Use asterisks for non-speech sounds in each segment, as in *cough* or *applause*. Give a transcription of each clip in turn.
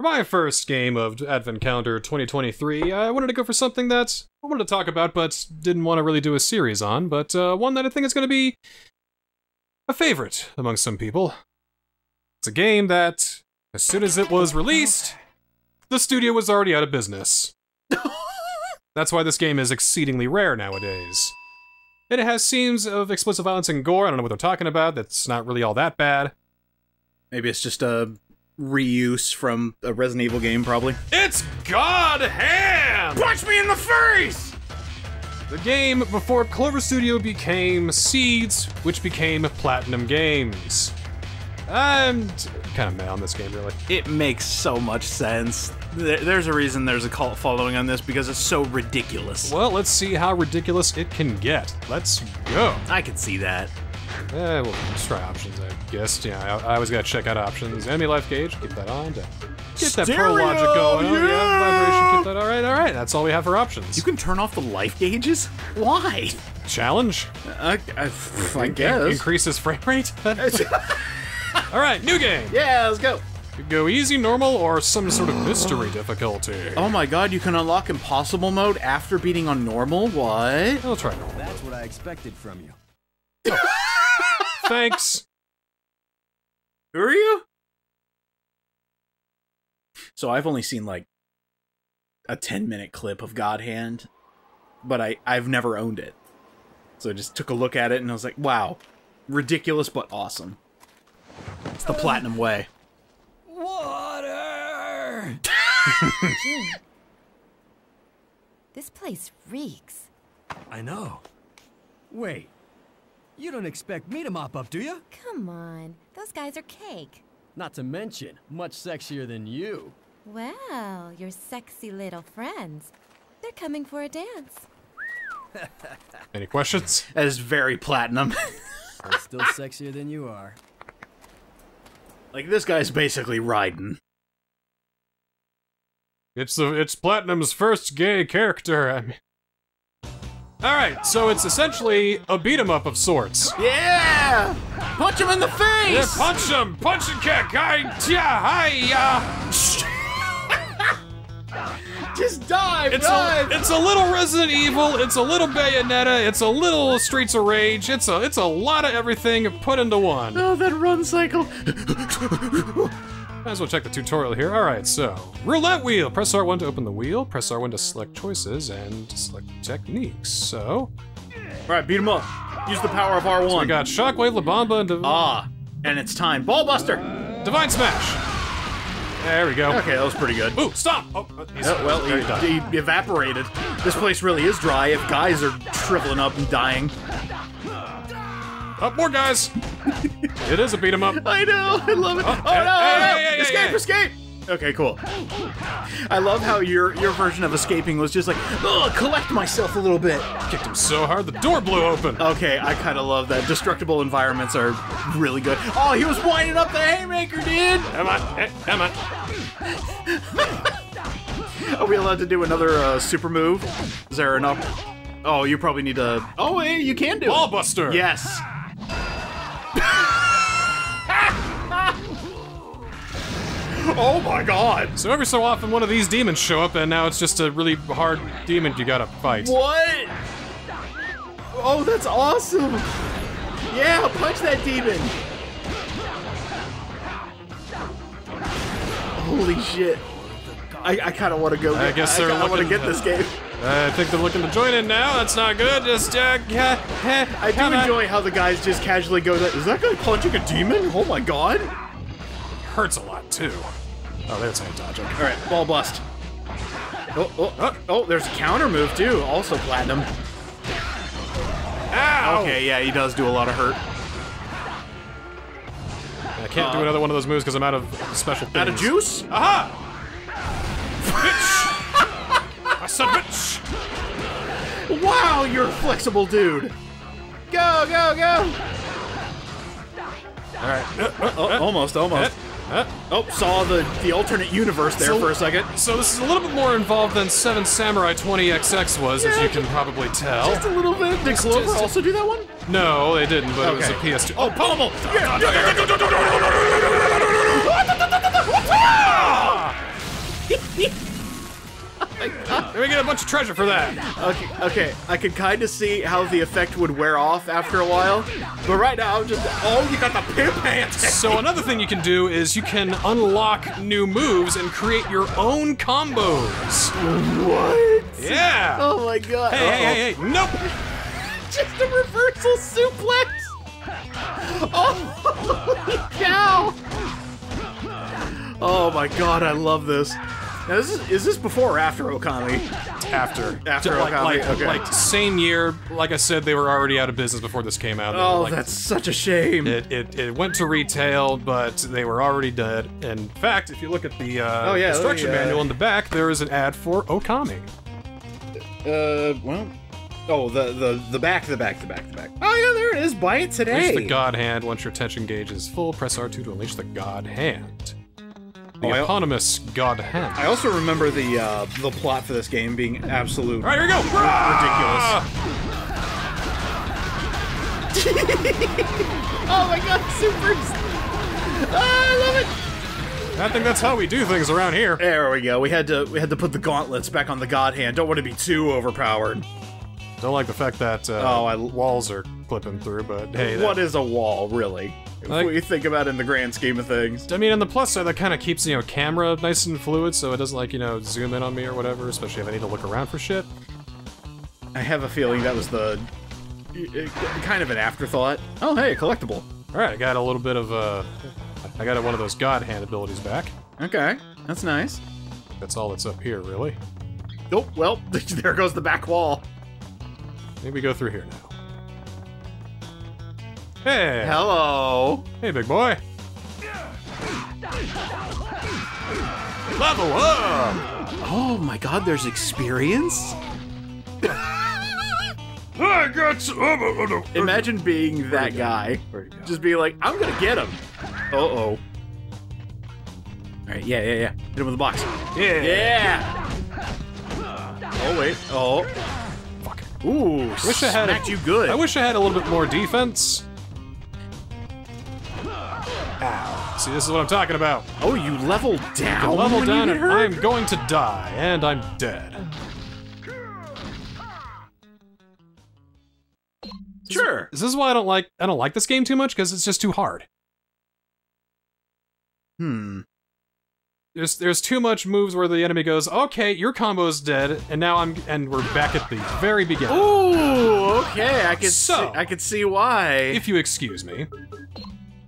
For my first game of Advent Calendar 2023, I wanted to go for something that I wanted to talk about, but didn't want to really do a series on, but uh, one that I think is going to be a favorite among some people. It's a game that, as soon as it was released, the studio was already out of business. *laughs* That's why this game is exceedingly rare nowadays. And it has scenes of explicit violence and gore. I don't know what they're talking about. That's not really all that bad. Maybe it's just a reuse from a Resident Evil game, probably. It's God Hand! Punch me in the face! The game before Clover Studio became Seeds, which became Platinum Games. I'm kind of mad on this game, really. It makes so much sense. There's a reason there's a cult following on this because it's so ridiculous. Well, let's see how ridiculous it can get. Let's go. I can see that. Eh, well, let's try options, I guess. Yeah, I, I always gotta check out options. Enemy life gauge, keep that on. to Get that pro logic going. Oh, yeah! vibration, keep that. All right, all right. That's all we have for options. You can turn off the life gauges? Why? challenge. I, I, I In- guess. increases frame rate. *laughs* all right, new game. yeah, let's go. Go easy, normal, or some sort of mystery difficulty. Oh my god, you can unlock impossible mode after beating on normal? What? I'll try normal. That's what I expected from you. *laughs* Thanks. *laughs* Who are you? So I've only seen like a 10 minute clip of God Hand, but I, I've never owned it. So I just took a look at it and I was like, wow, ridiculous but awesome. It's the platinum way. Water! *laughs* This place reeks. I know. Wait. You don't expect me to mop up, do you? Come on, those guys are cake. Not to mention, much sexier than you. Well, your sexy little friends. They're coming for a dance. *laughs* Any questions? That is very platinum. *laughs* I'm still sexier than you are. like this guy's basically riding. It's the it's Platinum's first gay character. I mean, all right, so it's essentially a beat 'em up of sorts. Yeah! Punch him in the face! Yeah, punch him, punch and kick, I, yeah, hi, uh. *laughs* Just dive, It's a, dive! it's a little Resident Evil, it's a little Bayonetta, it's a little Streets of Rage, it's a, it's a lot of everything put into one. Oh, that run cycle. Might as well check the tutorial here. All right, so roulette wheel. Press R1 to open the wheel. Press R1 to select choices and select techniques. So Alright, beat him up. Use the power of R1. we got Shockwave, La Bamba, and Div- Ah, and it's time. Ballbuster! Divine Smash. There we go. Okay, that was pretty good. Ooh, stop! Oh, he's Oh, well, he, he evaporated. This place really is dry if guys are shriveling up and dying. Up more guys. it is a beat 'em up. *laughs* I know, I love it. Oh, hey, no, no, hey, no. hey, hey, escape, escape! Okay, cool. I love how your your version of escaping was just like, oh, collect myself a little bit. Kicked him so hard the door blew open. Okay, I kind of love that. Destructible environments are really good. Oh, he was winding up the haymaker, dude! Come on, eh, come on. Are we allowed to do another uh, super move? Is there enough? Oh, you probably need to. Oh, hey, you can do it. Ballbuster. Yes. *laughs* oh my god. So every so often one of these demons show up, and now it's just a really hard demon you gotta fight. What? Oh, that's awesome. Yeah, punch that demon. Holy shit. I, I kind of want to go. I get- guess they're want to get this *laughs* game. I think they're looking to join in now. That's not good. Just uh, I do enjoy how the guys just casually go. Is that guy punching a demon? Oh my god! Hurts a lot too. Oh, there's you dodge. All right, ball bust. Oh, oh, oh, oh, there's a counter move too. Also platinum. Ow! Okay, yeah, he does do a lot of hurt. I can't do uh, another one of those moves because I'm out of special things. Out of juice? Aha! bitch! *laughs* I said bitch! Wow, you're a flexible dude. Go, go, go! All right. Oh, almost, almost. Uh, Oh, saw the the alternate universe there So- for a second. So this is a little bit more involved than Seven Samurai 20XX was, as you can probably tell. Just a little bit. Did Clover just- also do that one? No, they didn't, but Okay. it was a PS2. Oh, pummel! We get a bunch of treasure for that. Okay, okay. I can kind of see how the effect would wear off after a while, but right now I'm just. Oh, you got the pimp hands. So another thing you can do is you can unlock new moves and create your own combos. What? Yeah. Oh my god. Hey, hey, hey, hey! Nope. *laughs* Just a reversal suplex. Oh, *laughs* holy cow! Oh my god, I love this. Now, this is, is this before or after Okami? After. After like, Okami, like, okay. like same year. Like I said, they were already out of business before this came out. Oh, like, that's such a shame. It, it, it went to retail, but they were already dead. In fact, if you look at the uh, Oh, yeah, instruction me, uh, manual in the back, there is an ad for Okami. Uh, well. Oh, the the the back, the back, the back, the back. Oh yeah, there it is. Buy it today. Unleash the God Hand. Once your tension gauge is full, press R2 to unleash the God Hand. The Oh, I- eponymous God Hand. I also remember the uh, the plot for this game being absolute. All right, here we go. Ridiculous. *laughs* Oh my god, supers! Ah, I love it. I think that's how we do things around here. There we go. We had to we had to put the gauntlets back on the God Hand. Don't want to be too overpowered. Don't like the fact that uh, Oh, I- walls are clipping through, but hey, that- What is a wall, really? Like- we think about in the grand scheme of things. I mean, on the plus side, that kind of keeps you know camera nice and fluid, so it doesn't like you know zoom in on me or whatever, especially if I need to look around for shit. I have a feeling that was the kind of an afterthought. Oh, hey, collectible. All right, I got a little bit of uh, I got one of those God Hand abilities back. Okay, that's nice. That's all that's up here, really. Oh, well, *laughs* there goes the back wall. Maybe we go through here now. Hey, Hello. hey, big boy. Level up. Oh my god, there's experience? I got some. Oh, no. Imagine being that guy. Where'd he go? Just be like, I'm gonna get him. Uh oh. Alright, yeah, yeah, yeah. Hit him with the box. yeah. Yeah! Oh, wait. Oh. Fuck. Ooh, Wish I had a- you good. I wish I had a little bit more defense. Ow. See, this is what I'm talking about. Oh, you leveled down. Level when you down get and? I'm going to die, and I'm dead. Sure. This is why I don't like I don't like this game too much because it's just too hard. Hmm. There's there's too much moves where the enemy goes, okay, your combo's dead, and now I'm and we're back at the very beginning. Ooh, okay. I could So- see, I could see why. If you excuse me.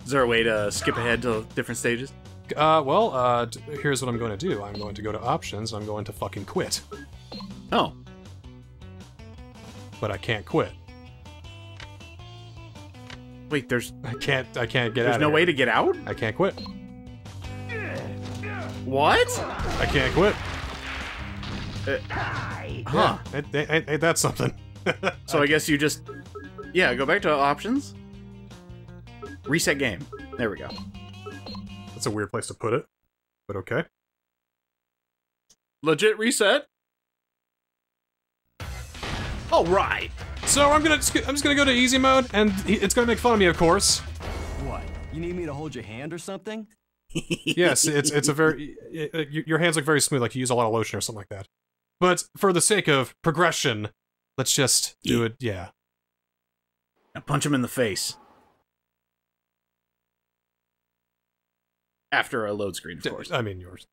Is there a way to skip ahead to different stages? Uh, well, uh, d- here's what I'm going to do. I'm going to go to options. I'm going to fucking quit, Oh. but I can't quit. Wait, there's I can't. I can't get there's out. There's no way to get out? I can't quit. What? I can't quit. Huh. Ain't, ain't, ain't that something? *laughs* So I guess you just Yeah, go back to options. Reset game. There we go. That's a weird place to put it, but okay. Legit reset. All right. So I'm gonna. just- I'm just gonna go to easy mode, and it's gonna make fun of me, of course. What? You need me to hold your hand or something? *laughs* Yes, it's it's a very. y- y- your hands look very smooth, like you use a lot of lotion or something like that. But for the sake of progression, let's just do it. Yeah. Now punch him in the face. After a load screen, of course. I mean, yours.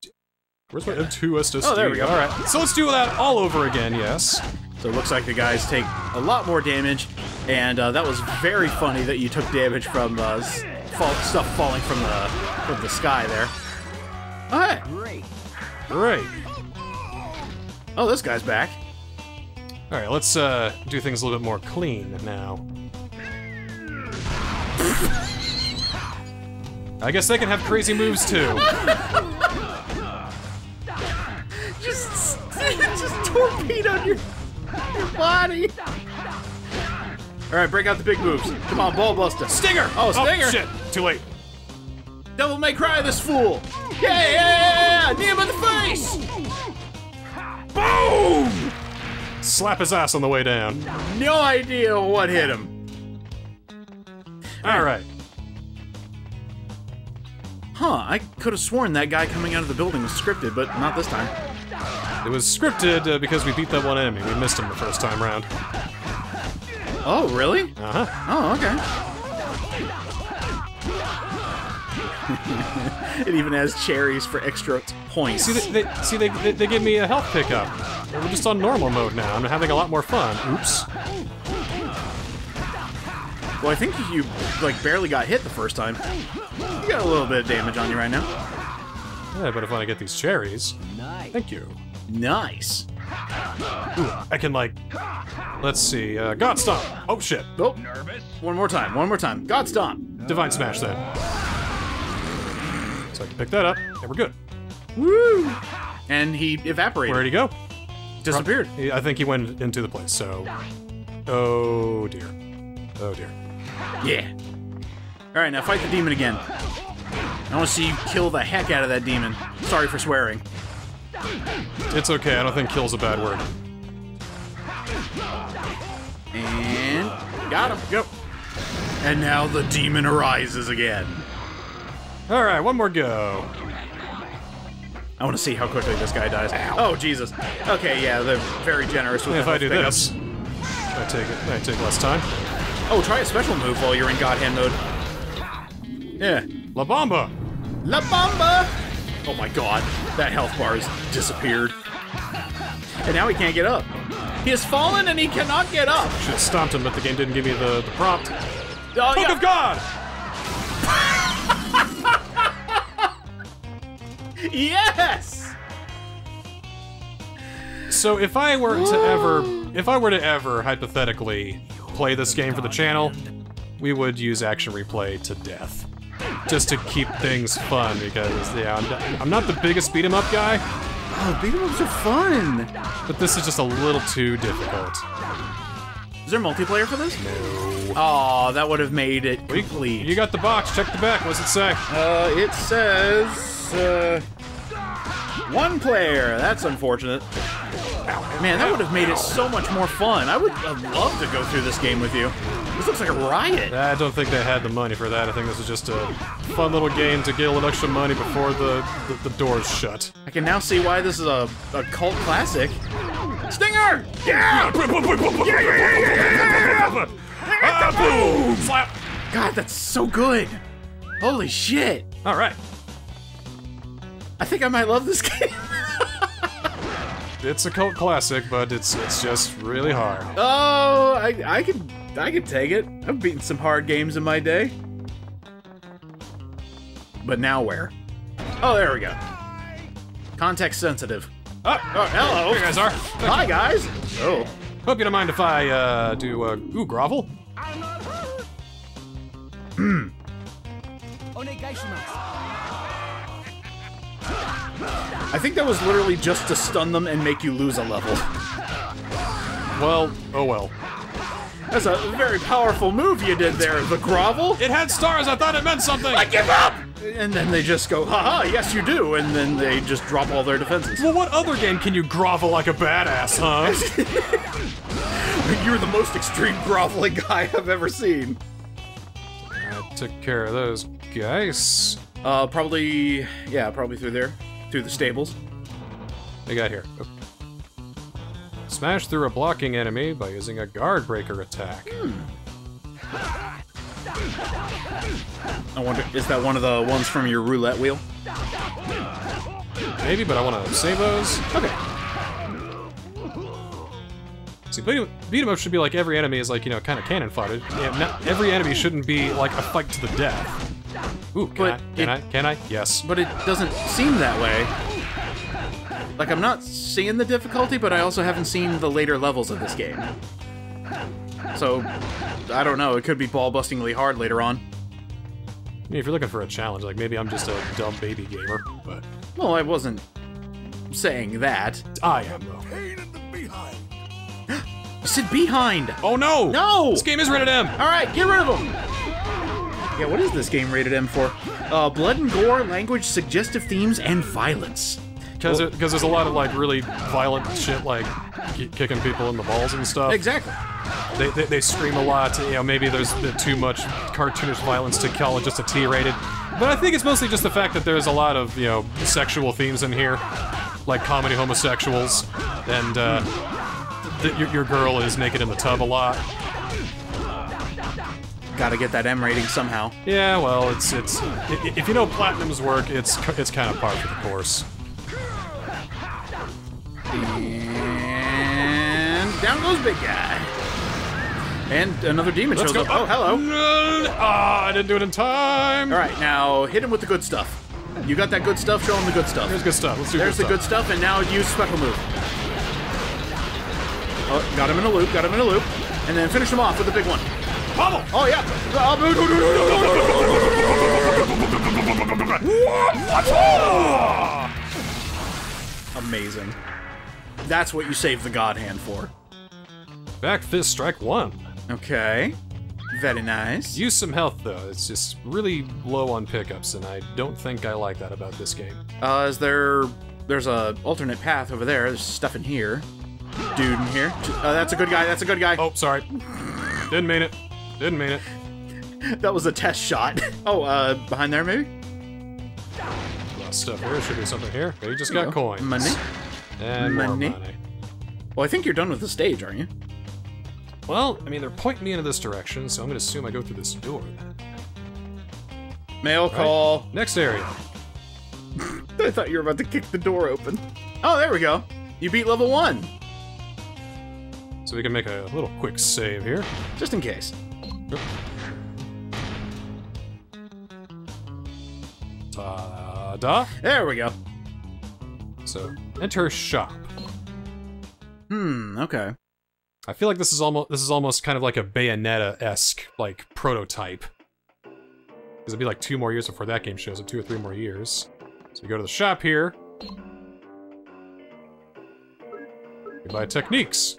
Where's my M2S to Oh, there we go. All right. So let's do that all over again. Yes. So it looks like the guys take a lot more damage, and uh, that was very funny that you took damage from uh, fall, stuff falling from the from the sky there. Oh, hey. Great. Great. oh, this guy's back. All right. Let's uh, do things a little bit more clean now. *laughs* I guess they can have crazy moves too. *laughs* Just, *laughs* just torpedoed your, your body. All right, break out the big moves. Come on, ball buster. Stinger! Oh, oh Stinger. shit! Too late. Devil may cry this fool. Yeah, yeah, yeah, yeah. Knee him in the face. Boom! Slap his ass on the way down. No idea what hit him. All right. Huh, I could have sworn that guy coming out of the building was scripted, but not this time. It was scripted uh, because we beat that one enemy. We missed him the first time round. Oh, really? Uh huh. Oh, okay. *laughs* it even has cherries for extra points. See, they, they, see, they, they, they give me a health pickup. We're just on normal mode now. I'm having a lot more fun. Oops. well, I think you like barely got hit the first time. You got a little bit of damage on you right now. Yeah, but if I get these cherries, Nice. thank you. Nice. Ooh, I can like, let's see, uh, God Stomp. Oh shit. Oh, one more time. One more time. God stomp. Divine Smash then. So I can pick that up, and we're good. Woo! And he evaporated. Where'd he go? disappeared. He- I think he went into the place, so. Oh dear. Oh dear. Yeah. All right, now fight the demon again. I want to see you kill the heck out of that demon. Sorry for swearing. It's okay, I don't think kill's a bad word. And got him. Go. And now the demon arises again. Alright, one more go. I want to see how quickly this guy dies. Oh Jesus. Okay, yeah, they're very generous with If I do pickups. this, I take it. I take less time. Oh, try a special move while you're in God Hand mode. Yeah. La Bamba! La Bamba! Oh my god, that health bar has disappeared. And now he can't get up. He has fallen and he cannot get up. Should have stomped him, but the game didn't give me the, the prompt. Oh, Book yeah. of God! *laughs* Yes! So if I were to ever, if I were to ever hypothetically play this game for the channel, we would use action replay to death, just to keep things fun. Because yeah, I'm, I'm not the biggest beat 'em up guy, Oh, beat 'em ups are fun. but this is just a little too difficult. Is there multiplayer for this? No. Oh, that would have made it Wait, complete. You got the box. Check the back. What's it say? Uh, it says, uh, one player. That's unfortunate. Man, that would have made it so much more fun. I would have loved to go through this game with you. This looks like a riot. I don't think they had the money for that. I think this is just a fun little game to get a little extra money before the, the, the doors shut. I can now see why this is a, a cult classic. Stinger! Yeah! Ah, boom! Slap! God, that's so good. Holy shit. All right. I think I might love this game. It's a cult classic, but it's it's just really hard. Oh, I, I could I could take it. I've beaten some hard games in my day. But now where? Oh, there we go. Context sensitive. Oh, Oh, hello. here you guys are. Hi, guys. Oh. Hope you don't mind if I uh, do uh, ooh grovel. I think that was literally just to stun them and make you lose a level. Well, oh well. That's a very powerful move you did there, the grovel. It had stars. I thought it meant something. I give up! And then they just go, haha, yes you do, and then they just drop all their defenses. Well, what other game can you grovel like a badass, huh? *laughs* You're the most extreme groveling guy I've ever seen. I took care of those guys. Uh, probably, yeah, probably through there. Through the stables. They got here. Oh. Smash through a blocking enemy by using a guard breaker attack. Hmm. I wonder, is that one of the ones from your roulette wheel? Maybe, but I want to save those. Okay. See, beat 'em- beat 'em up should be like every enemy is like you know kind of cannon fodder. Yeah, every enemy shouldn't be like a fight to the death. Ooh, can But I? Can it- I? Can I? Yes. But it doesn't seem that way. Like, I'm not seeing the difficulty, but I also haven't seen the later levels of this game. So, I don't know, it could be ball-bustingly hard later on. I mean, if you're looking for a challenge, like maybe I'm just a dumb baby gamer, but Well, I wasn't saying that. I am though. You *gasps* said behind! Oh no! No! This game is rated M. Alright, get rid of them! Yeah, what is this game rated M for? Uh, blood and gore, language, suggestive themes, and violence. Because because there's a lot of like really violent shit, like ki- kicking people in the balls and stuff. Exactly. They, they, they scream a lot. You know, maybe there's too much cartoonish violence to call it just a T-rated. But I think it's mostly just the fact that there's a lot of you know sexual themes in here. like comedy homosexuals, and uh, th- your, your girl is naked in the tub a lot. Gotta get that M rating somehow. Yeah, well, it's it's if you know Platinum's work, it's it's kind of par for the course. And down goes big guy. And another demon Let's shows up. Oh, hello. Ah, I didn't do it in time. All right, now hit him with the good stuff. You got that good stuff? Show him the good stuff. Here's good stuff. Let's do There's the good stuff. and now use special move. Oh, got him in a loop, got him in a loop, and then finish him off with the big one. Bubble. Oh, yeah. Amazing. That's what you save the God Hand for. Back fist strike one. Okay. Very nice. Use some health though. It's just really low on pickups, and I don't think I like that about this game. Uh, is there... There's a alternate path over there. There's stuff in here. Dude in here. Uh, that's a good guy. That's a good guy. Oh, sorry. Didn't mean it. Didn't mean it. *laughs* That was a test shot. *laughs* Oh, uh, behind there maybe? Lost stuff here. Should be something here. You just got There go. coins. Money. And more Money. money. Well, I think you're done with the stage, aren't you? Well, I mean, they're pointing me into this direction, so I'm gonna assume I go through this door. then. Mail Right. call. Next area. *laughs* I thought you were about to kick the door open. Oh, there we go. You beat level one, So we can make a little quick save here. just in case. Ta-da! There we go. So, enter shop. Hmm. Okay. I feel like this is almost this is almost kind of like a Bayonetta-esque like prototype. Because it'll be like two more years before that game shows up, two or three more years. So you go to the shop here. You buy techniques.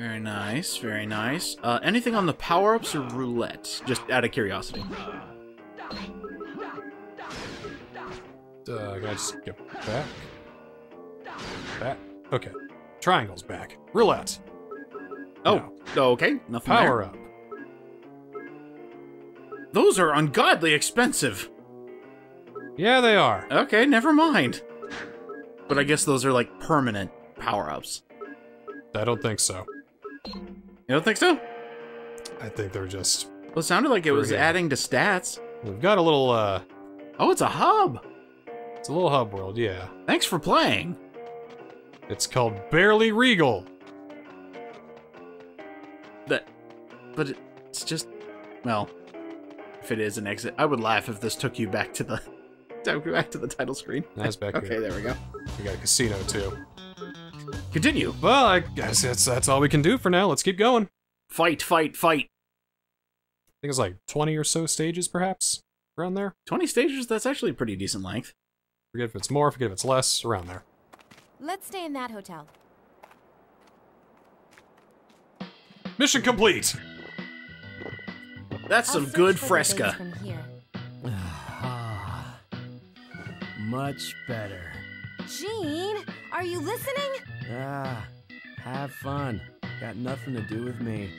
Very nice. Very nice. Uh, anything on the power-ups or roulette? Just out of curiosity. Uh, can I just get back? Back. Okay. Triangles back. Roulette. Oh. Okay. Nothing Power there. up. Those are ungodly expensive. Yeah, they are. Okay. Never mind. But I guess those are like permanent power-ups. I don't think so. You don't think so? I think they're just. Well, it sounded like it was adding to stats. We've got a little. uh Oh, it's a hub. It's a little hub world. Yeah. Thanks for playing. It's called Barely Regal. That, but it's just, well, if it is an exit, I would laugh if this took you back to the, *laughs* back to the title screen. That's back *laughs* Okay, here. there we go. We got a casino too. Continue. Well, I guess that's that's all we can do for now. Let's keep going. Fight, fight, fight. I think it's like 20 or so stages, perhaps around there. 20 stages, that's actually a pretty decent length. Forget if it's more, forget if it's less, around there. Let's stay in that hotel. Mission complete. That's I'll some good fresca. things From here. *sighs* Ah, much better. Gene, are you listening? Ah, have fun. Got nothing to do with me.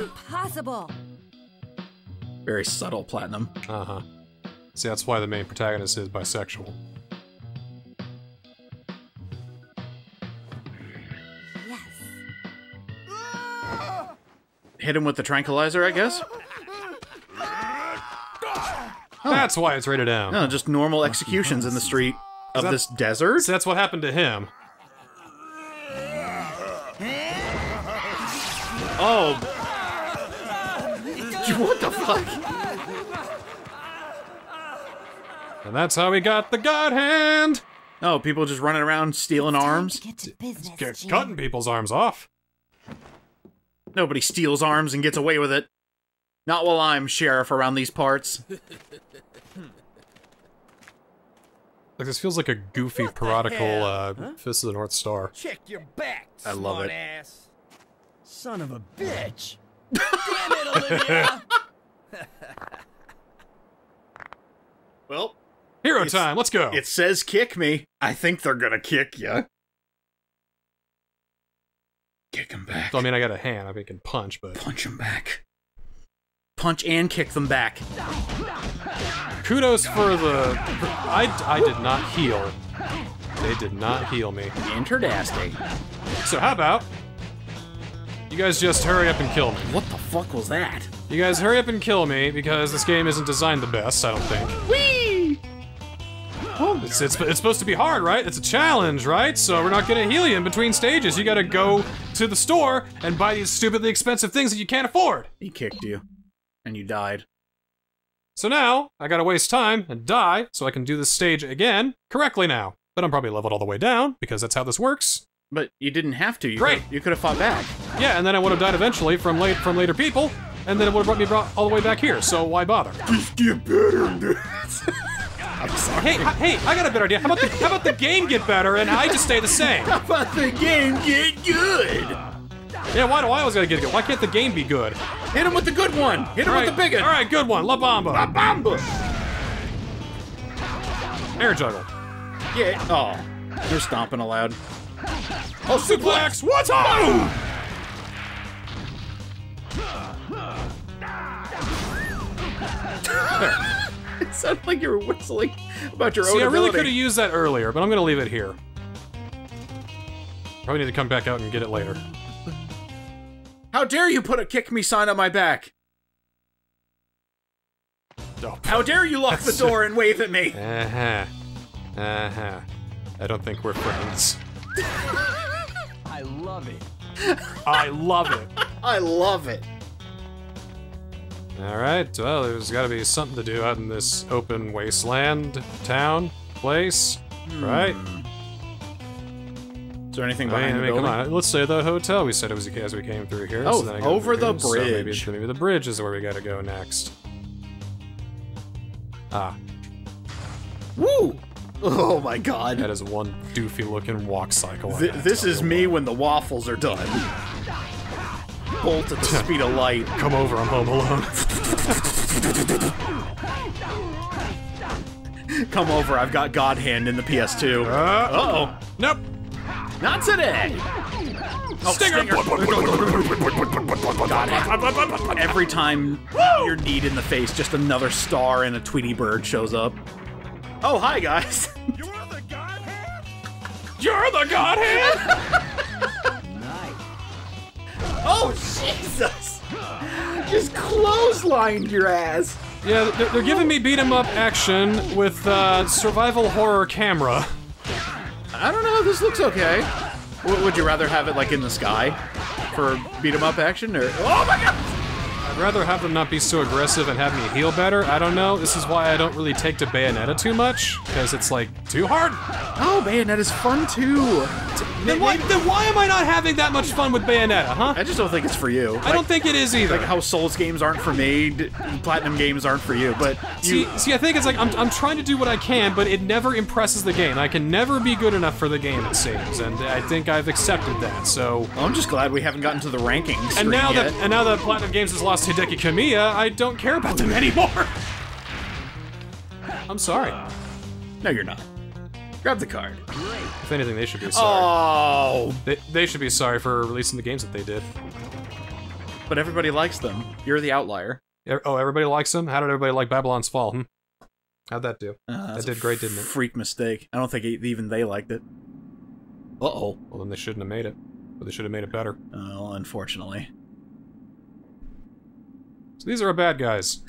Impossible. Very subtle platinum. Uh huh. See, that's why the main protagonist is bisexual. Yes. Hit him with the tranquilizer, I guess? That's why it's rated down. No, just normal executions in the street of that- this desert? See, that's what happened to him. Oh. *laughs* what the fuck? And that's how we got the God Hand! Oh, people just running around stealing arms? Get to business, cutting people's arms off. Nobody steals arms and gets away with it. Not while I'm sheriff around these parts. Like, this feels like a goofy parodical uh, Fist of the North Star. Check your back, I love it. smartass. Son of a bitch. *laughs* Damn it, *laughs* Well, Hero time, let's go! it says kick me. I think they're gonna kick you. Kick him back. So, I mean, I got a hand, I mean, I can punch, but Punch him back. Punch and kick them back. kudos for the. I, I did not heal. They did not heal me. Interdasty. So how about you guys just hurry up and kill me? What the fuck was that? You guys hurry up and kill me because this game isn't designed the best. I don't think. Whee! It's, it's, it's supposed to be hard, right? It's a challenge, right? So we're not gonna heal you in between stages. You gotta go to the store and buy these stupidly expensive things that you can't afford. He kicked you, and you died. So now, I gotta waste time and die so I can do this stage again correctly now. But I'm probably leveled all the way down, because that's how this works. But you didn't have to. You Great. Could've, you could have fought back. Yeah, and then I would have died eventually from late from later people, and then it would have brought me brought all the way back here, so why bother? *laughs* Just get better than this. *laughs* I'm sorry. Hey, hi- hey, I got a better idea. How about the how about the game get better and I just stay the same? *laughs* How about the game get good? Yeah, why do I always gotta get good? Why can't the game be good? Hit him with the good one. Hit him All with the big one. All right, good one. La Bamba. Bamba. Air juggle. Yeah. Oh, you're stomping aloud. Oh, Suplex. What's *laughs* up? It sounded like you were whistling about your own See, I really could have used that earlier, but I'm gonna leave it here. Probably need to come back out and get it later. How dare you put a kick me sign on my back? Oh. How dare you lock the door and wave at me? Uh huh. Uh huh. I don't think we're friends. I love it. I love it. *laughs* I love it. All right. Well, there's got to be something to do out in this open wasteland, town, place, right? Is there anything I mean, behind I the mean, come on. Let's say the hotel we said it was as we came through here. Oh, so then I go over the here, so maybe, bridge. maybe the bridge is where we got to go next. Ah, Woo! Oh my god. that is one doofy looking walk cycle. Th- this is me what. when the waffles are done. Bolt at the *laughs* speed of light. Come over, I'm home alone. Come over, I've got God Hand in the PS2. Uh, Uh-oh. nope. Not today! Oh, Stinger. God Hand. Every time you're kneed in the face, just another star and a Tweety bird shows up. Oh, hi guys! You're the Godhead? You're the Godhead. Nice. *laughs* Oh, Jesus! Just clotheslined your ass! yeah, they're, they're giving me beat 'em up action with uh, survival horror camera. I don't know, this looks okay. W- would you rather have it like in the sky for beat 'em up action or Oh my god! I'd rather have them not be so aggressive and have me heal better. I don't know. This is why I don't really take to Bayonetta too much because it's like too hard. Oh, Bayonetta's fun too. Then why, then why am I not having that much fun with Bayonetta, huh? I just don't think it's for you. I don't think it is either. like how Souls games aren't for me, Platinum games aren't for you, but you See, see, I think it's like I'm, I'm trying to do what I can, but it never impresses the game. I can never be good enough for the game, it seems, and I think I've accepted that. So, I'm just glad we haven't gotten to the rankings. and now yet. that and now that Platinum Games has lost Hideki Kamiya, I don't care about them *laughs* anymore. *laughs* I'm sorry. No, you're not. Grab the card. If anything, they should be sorry. Oh, They, they should be sorry for releasing the games that they did. but everybody likes them. You're the outlier. Oh, everybody likes them. How did everybody like Babylon's Fall? Hmm? How'd that do? Uh, that did great, didn't it? Freak mistake. I don't think e- even they liked it. Uh oh. Well, then they shouldn't have made it. But they should have made it better. Oh, unfortunately. So these are our bad guys.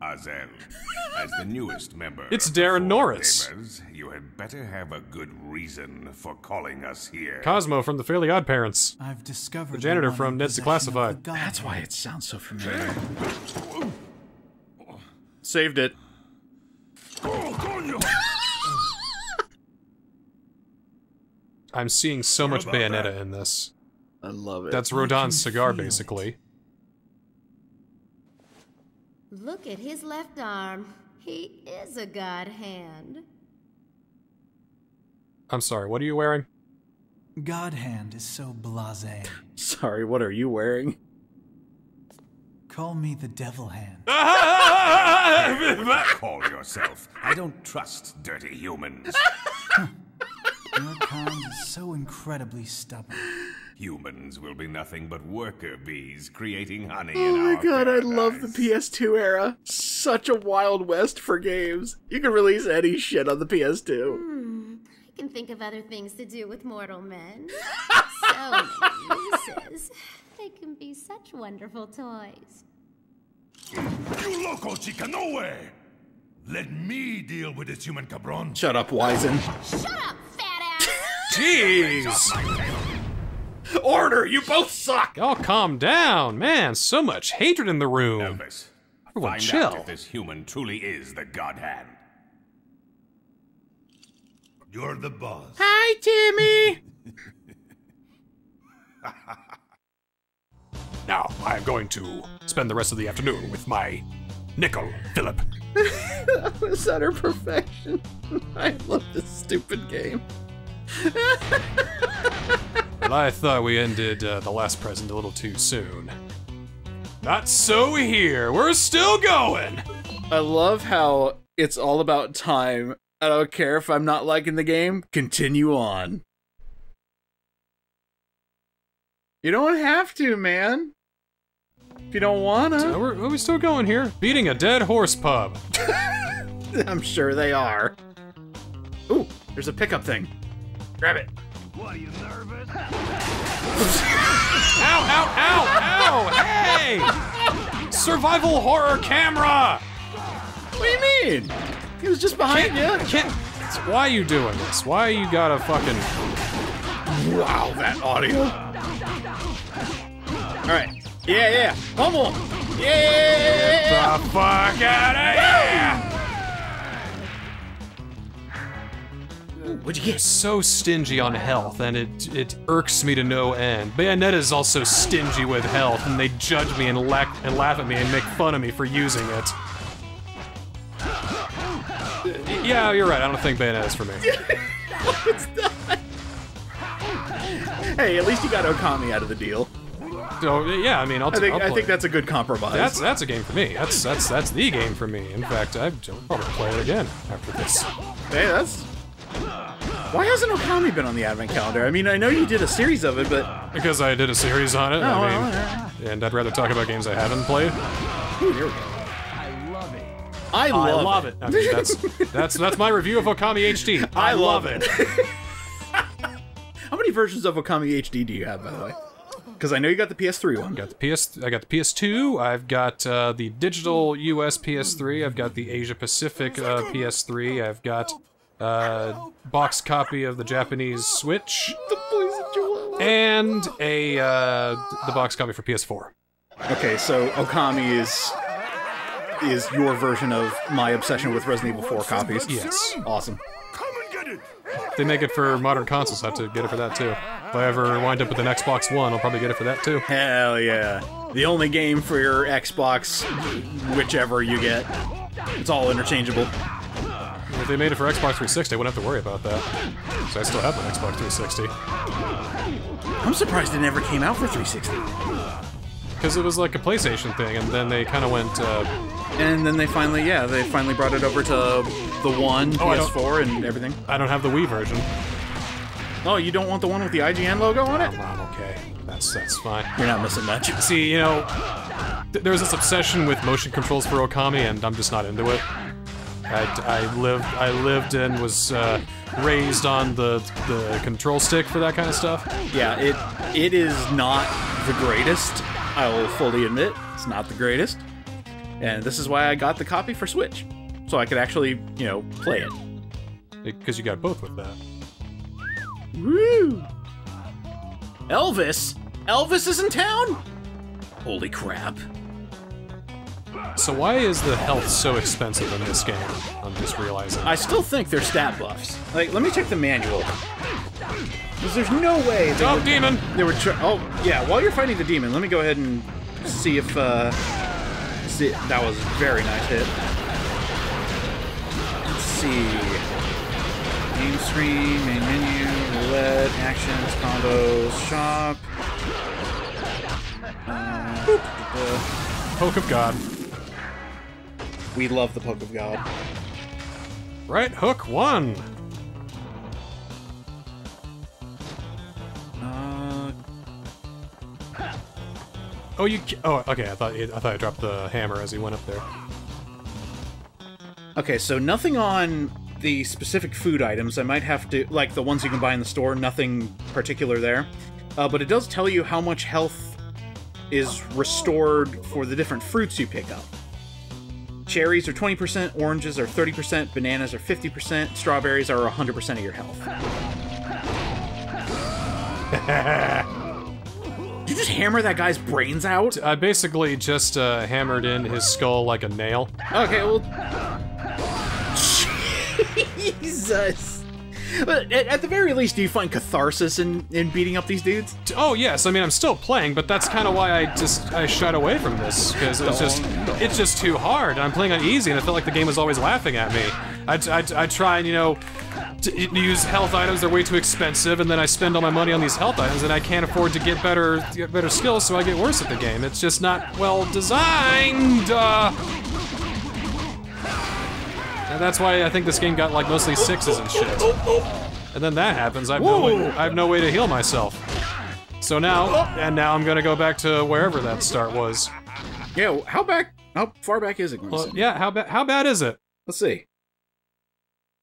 Azel, as the newest member, It's of the Darren Four Norris. Gamers, you had better have a good reason for calling us here. Cosmo from the Fairly Odd Parents. I've discovered The janitor from Ned's possession the Declassified. That's why it sounds so familiar. *laughs* Saved it. I'm seeing so much Bayonetta that? in this. I love it. That's I Rodon's can cigar, basically. it. Basically. Look at his left arm. He is a god hand. I'm sorry, what are you wearing? God Hand is so blasé. *laughs* Sorry, what are you wearing? Call me the Devil Hand. *laughs* Call yourself. I don't trust dirty humans. *laughs* Your kind is so incredibly stubborn. Humans will be nothing but worker bees creating honey Oh in my our god, I love the. PS2 era. Such a wild west for games. You can release any shit on the PS2. Hmm. I can think of other things to do with mortal men. *laughs* so many uses. They can be such wonderful toys. You loco chica, no way! Let me deal with this human cabron. Shut up, Wizen. Shut up, fat ass! Jeez! Order, you both suck! Y'all calm down, man. So much hatred in the room. Elvis, Everyone find chill. out if this human truly is the God Hand. You're the boss. Hi, Timmy! *laughs* Now, I'm going to spend the rest of the afternoon with my nickel, Philip. *laughs* that was utter perfection. *laughs* I love this stupid game. But I thought we ended uh, the last present a little too soon. Not so here. We're still going. I love how it's all about time. I don't care if I'm not liking the game, continue on. You don't have to, man. If you don't wanna. we're, we're still going here. Beating a dead horse pub. *laughs* I'm sure they are. Ooh, there's a pickup thing. Grab it. *laughs* Ow, ow, ow, ow! Hey! Survival horror camera! What do you mean? He was just behind you. Can't. Why are you doing this? Why you gotta fucking. Wow, that audio. Alright. Yeah, yeah. Pummel. Yeah! The fuck out of here! What'd you get? So stingy on health, and it it irks me to no end. Bayonetta is also stingy with health, and they judge me and laugh and laugh at me and make fun of me for using it. Yeah, you're right. I don't think Bayonetta's for me. *laughs* Hey, at least you got Okami out of the deal. So yeah, I mean, I'll. I think I'll I think that's a good compromise. That's that's a game for me. That's that's that's the game for me. In fact, I'll probably play it again after this. hey, that's. Why hasn't Okami been on the advent calendar? I mean, I know you did a series of it, but Because I did a series on it. Oh, I well, mean, alright. and I'd rather talk about games I haven't played. Ooh, here we go. I love it. I I love, love it. I mean, that's that's that's my review of Okami HD. *laughs* I love it. *laughs* How many versions of Okami HD do you have, by the way? Because I know you got the PS3 one. Got the PS. I got the PS2. I've got uh, the digital US PS3. I've got the Asia Pacific uh, PS3. I've got uh, box copy of the Japanese Switch The Poison Jewel. and a uh, the box copy for PS4. Okay, so Okami is is your version of my obsession with Resident Evil 4 copies. Yes. Awesome. Come and get it! They make it for modern consoles. I have to get it for that too. If I ever wind up with an Xbox One, I'll probably get it for that too. Hell yeah. The only game for your Xbox, whichever you get. It's all interchangeable. If they made it for Xbox 360, I wouldn't have to worry about that. So I still have my Xbox 360. I'm surprised it never came out for 360. Because it was like a PlayStation thing, and then they kind of went, uh, And then they finally, yeah, they finally brought it over to the one Oh, PS4 and everything. I don't have the Wii version. Oh, you don't want the one with the IGN logo on it? I'm okay. That's that's fine. You're not missing much. See, you know, th- there's this obsession with motion controls for Okami, and I'm just not into it. I, I lived I lived and was uh, raised on the the control stick for that kind of stuff. Yeah, it it is not the greatest. I will fully admit it's not the greatest. And this is why I got the copy for Switch, so I could actually, you know, play it. Because you got both with that. Woo! Elvis? Elvis is in town? Holy crap. So why is the health so expensive in this game? I'm just realizing. I still think they're stat buffs. Like, let me check the manual. Because there's no way they would, demon! they try- Oh, yeah, while you're fighting the demon, let me go ahead and see if, uh... See, that was a very nice hit. Let's see... Game screen, main menu, roulette, actions, combos, shop... Uh, Poke of God. We love the Poke of God. Right hook one. Uh, Oh, you. Oh, okay. I thought I thought I dropped the hammer as he went up there. Okay, so nothing on the specific food items. I might have to, like the ones you can buy in the store, nothing particular there. Uh, but it does tell you how much health is restored for the different fruits you pick up. Cherries are 20%, oranges are 30%, bananas are 50%, strawberries are 100% of your health. *laughs* Did you just hammer that guy's brains out? I basically just uh, hammered in his skull like a nail. Okay, well. *laughs* *laughs* Jesus. But at, at the very least, do you find catharsis in, in beating up these dudes? Oh yes, I mean I'm still playing, but that's kind of why I just I shied away from this because it's just it's just too hard. I'm playing on easy, and I felt like the game was always laughing at me. I I, I try and you know to use health items. They're way too expensive, and then I spend all my money on these health items, and I can't afford to get better get better skills, so I get worse at the game. It's just not well designed. Uh, and that's why I think this game got like mostly sixes and shit. And then that happens. I have no way, I have no way to heal myself. So now, and now I'm gonna go back to wherever that start was. Yeah, how back? How far back is it Well, yeah, how bad? How bad is it? Let's see.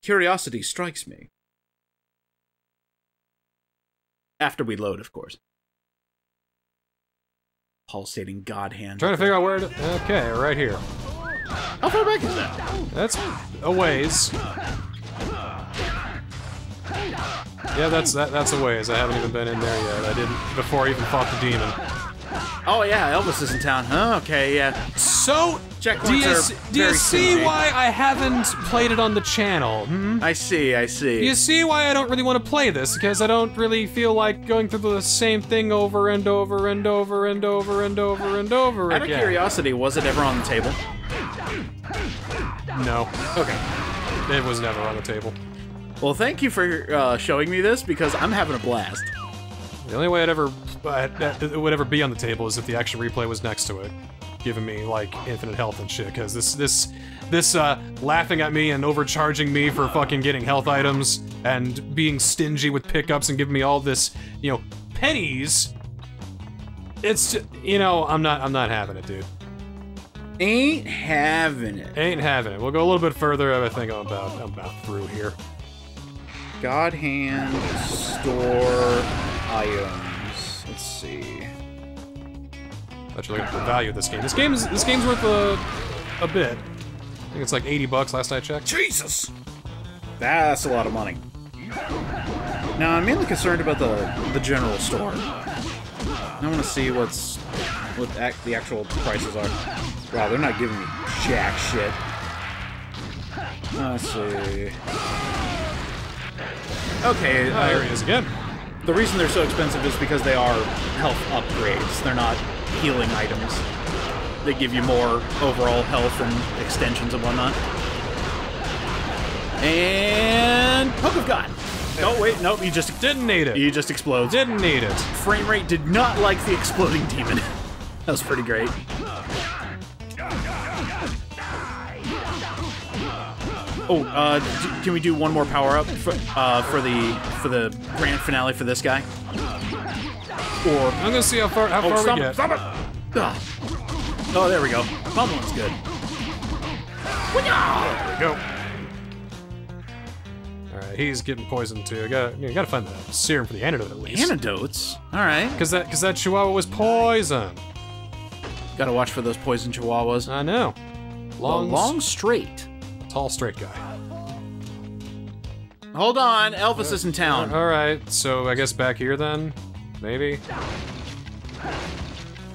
Curiosity strikes me. After we load, of course. Pulsating God hand. trying to figure out where. To, okay, right here. How far back is that? That's a ways. Yeah, that's that, that's a ways. I haven't even been in there yet. I didn't before I even fought the demon. Oh yeah, Elvis is in town. Huh? Okay, yeah. So, Checkpoints do you, are s- do you see stingy. why I haven't played it on the channel? Hmm? I see, I see. You see why I don't really want to play this? Because I don't really feel like going through the same thing over and over and over and over and over and over again. Out of again. curiosity, was it ever on the table? No, Okay. it was never on the table. Well, thank you for uh, showing me this because I'm having a blast. The only way I'd ever uh, it would ever be on the table is if the action replay was next to it, giving me like infinite health and shit. Because this this this uh, laughing at me and overcharging me for fucking getting health items and being stingy with pickups and giving me all this you know pennies. It's you know I'm not I'm not having it, dude. Ain't having it. Ain't having it. We'll go a little bit further. I think I'm about I'm about through here. God hand store items. Let's see. Let's look at the value of this game. This game is this game's worth a a bit. I think it's like 80 bucks last I checked. Jesus! That's a lot of money. Now, I'm mainly concerned about the the general store. I want to see what's what ac- the actual prices are. Wow, they're not giving me jack shit. Let's see. Okay, Ah, there uh, he is again. the reason they're so expensive is because they are health upgrades. They're not healing items. They give you more overall health and extensions and whatnot. And Poke of God. Oh wait, nope. You just Didn't need it. you just explodes. Didn't need it. Frame rate did not like the exploding demon. *laughs* that was pretty great. Oh, uh, d- can we do one more power up for, uh, for the for the grand finale for this guy? Or I'm gonna see how far how oh, far stop we get. Stop it! Ah. Oh, there we go. Pummeling's good. There we go. All right, he's getting poisoned too. I gotta, you gotta find the serum for the antidote at least. Antidotes. All right. Cause that, cause that Chihuahua was poisoned. Got to watch for those poison chihuahuas. I know. Long, Long, long straight. Tall, straight guy. Hold on, Elvis is in town. All right, so I guess back here then, maybe.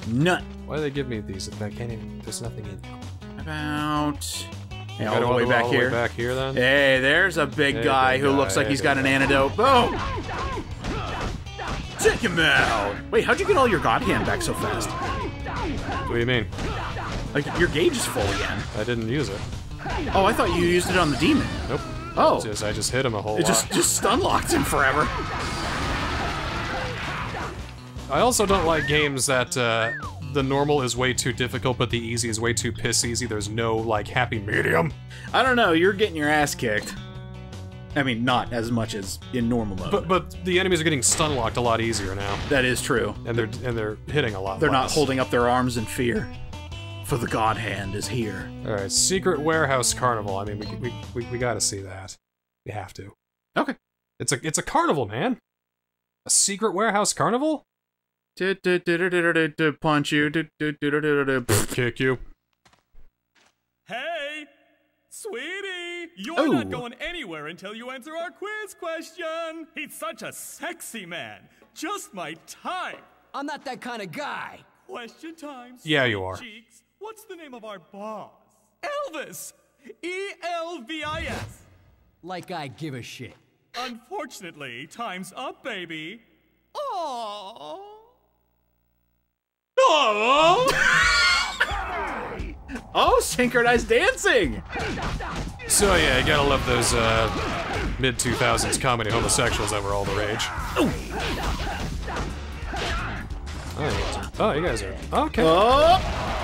Nut. Why do they give me these if I can't even? There's nothing in them. About. Yeah, I all the way back all here. Way back here then. Hey, there's a big Hey, guy big who guy, looks like hey, he's got an antidote. Boom! Take him out! Wait, how'd you get all your god hand back so fast? What do you mean? Like, your gauge is full again. I didn't use it. Oh, I thought you used it on the demon. Nope. Oh, Just I just hit him a whole it lot. just just stun locked him forever. I also don't like games that uh, the normal is way too difficult, but the easy is way too piss easy. There's no like happy medium. I don't know, you're getting your ass kicked. I mean, not as much as in normal mode. But but the enemies are getting stun locked a lot easier now, that is true. and they're and they're hitting a lot. They're not holding up their arms in fear. For the God Hand is here. All right, secret warehouse carnival. I mean, we we we, we got to see that. We have to. Okay. It's a it's a carnival, man. A secret warehouse carnival. Punch you. Kick you. Hey, sweetie, you're Oh. not going anywhere until you answer our quiz question. He's such a sexy man, just my type. I'm not that kind of guy. Question time. Yeah, sweet you are. Cheeks. What's the name of our boss? Elvis. E L V I S. Like I give a shit. Unfortunately, time's up, baby. Aww. Oh, synchronized dancing! So yeah, you gotta love those uh, mid 2000s comedy homosexuals that were all the rage. Oh, you guys are, oh, you guys are okay. Oh!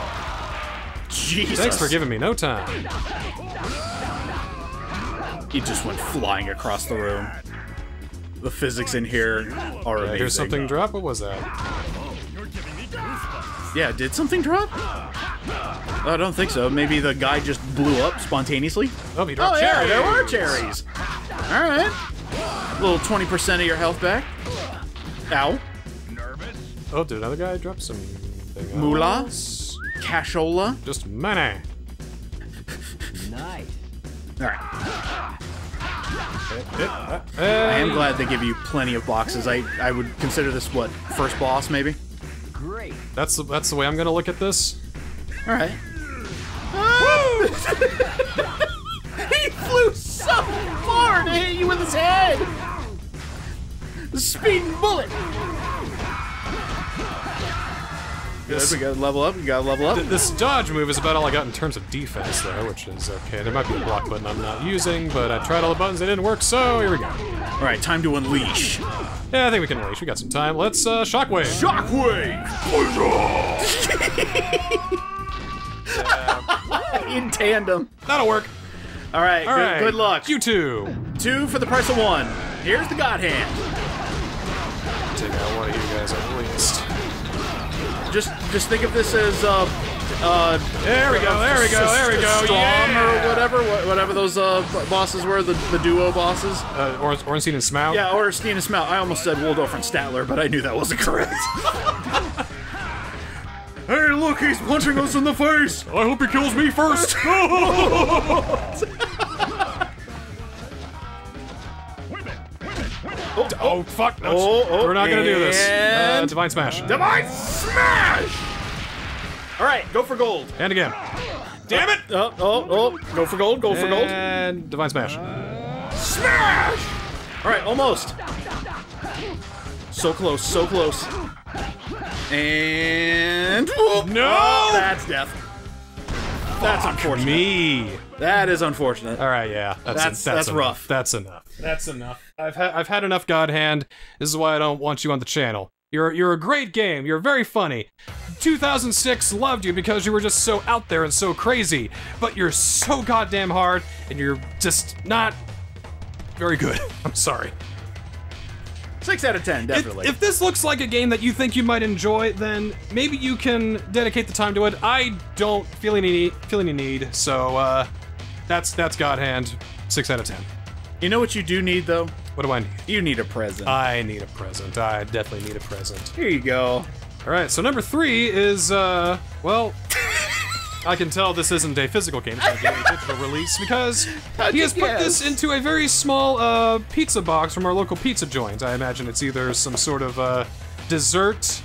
Jesus. Thanks for giving me no time. He just went flying across the room. The physics in here are Yeah, amazing. here's something drop. What was that? Yeah, did something drop? I don't think so. Maybe the guy just blew up spontaneously. Oh, he dropped oh yeah, cherries. there were cherries. All right, A little twenty percent of your health back. Ow. Nervous? Oh, did another guy drop some? Moolah? Cashola. Just money. Nice. All right. Uh, uh, uh, I am glad they give you plenty of boxes. I I would consider this what first boss maybe. Great. That's the, that's the way I'm gonna look at this. All right. *laughs* he flew so far to hit you with his head. The speeding bullet. Good, we gotta level up. We gotta level up. This dodge move is about all I got in terms of defense, though, which is okay. There might be a block button I'm not using, but I tried all the buttons, they didn't work, so here we go. All right, time to unleash. Yeah, I think we can unleash. We got some time. Let's uh, shockwave. Shockwave. *laughs* In tandem. That'll work. All right. All good, right. good luck. You two. Two for the price of one. Here's the God Hand. Take out one of you guys at least. Just, think of this as uh, uh. There we go. There we go. There we go. Storm Yeah. or whatever, whatever those uh bosses were, the the duo bosses. Uh, Or- Ornstein and Smough. Yeah, Ornstein and Smough. I almost said Waldorf and Statler, but I knew that wasn't correct. *laughs* hey, look, he's punching us in the face. I hope he kills me first. *laughs* oh, oh, fuck. No, Oh, oh, we're not gonna do this. Uh, Divine Smash. Divine Smash! All right, go for gold. And again. Damn it! Oh, oh, oh, go for gold, go for gold. And Divine Smash. Smash! All right, almost. So close, so close. And Oh, No! that's death. That's unfortunate. Me. That is unfortunate. All right, yeah. That's That's- that's enough. rough. That's enough. That's enough. I've had I've had enough God Hand. This is why I don't want you on the channel. You're you're a great game. You're very funny. 2006 loved you because you were just so out there and so crazy, but you're so goddamn hard and you're just not very good. *laughs* I'm sorry. Six out of ten, If, definitely. if this looks like a game that you think you might enjoy, then maybe you can dedicate the time to it. I don't feel any need, feel any need, so uh, that's that's God Hand. Six out of ten. you know what you do need though? What do I need? You need a present. I need a present. I definitely need a present. Here you go. All right, so number three is uh, well, I can tell this isn't a physical game; it's going to be a digital release because he has you put this into a very small uh, pizza box from our local pizza joint. I imagine it's either some sort of uh, dessert,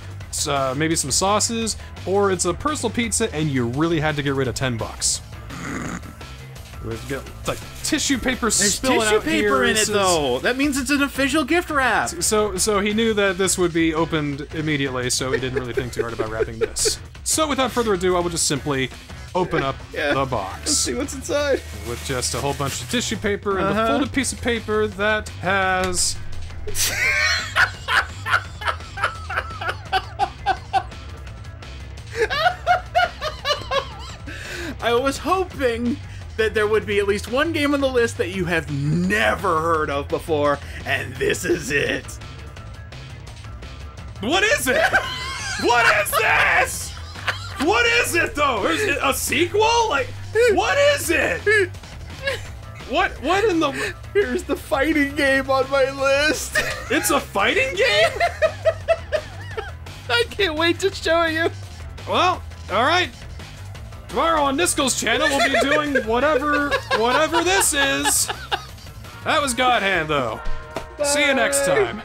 uh, maybe some sauces, or it's a personal pizza, and you really had to get rid of ten bucks. We've got like tissue paper There's spilling tissue out here. paper in This it though. That means it's an official gift wrap. so so he knew that this would be opened immediately, so he didn't really think too hard about wrapping this. So without further ado, I will just simply open up Yeah. the box Let's see what's inside. with just a whole bunch of tissue paper and Uh-huh. a folded piece of paper that has *laughs* I was hoping that there would be at least one game on the list that you have never heard of before, and this is it. What is it? *laughs* what is this? What is it though? Is it a sequel? Like, what is it? What? What in the? Here's the fighting game on my list. It's a fighting game? *laughs* I can't wait to show you. Well, all right. Tomorrow on Niskel's channel, we'll be doing *laughs* whatever, whatever this is. That was God Hand, though. See you next time.